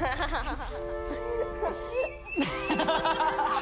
哈哈哈哈哈哈